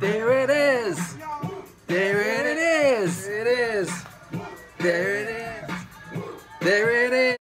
There it is. There it is. It is. There it is. There it is.